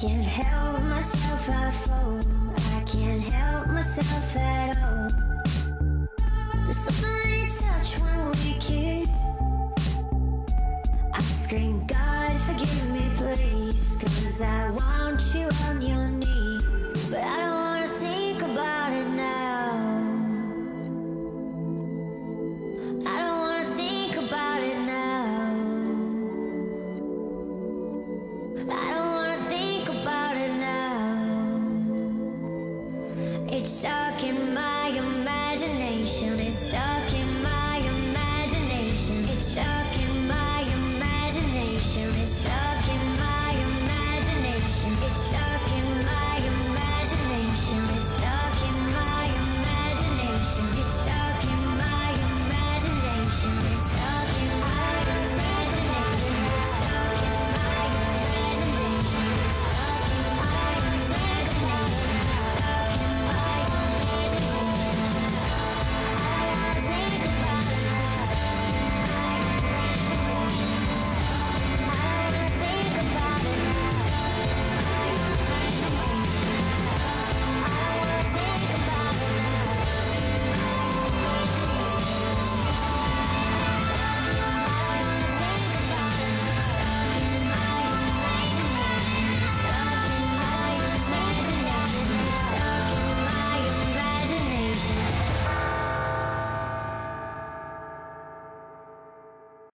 can't help myself, I fall. I can't help myself at all. There's something in touch when we kiss. I scream, God, forgive me, please. Cause I want you on your knee. But I don't It's stuck in my imagination.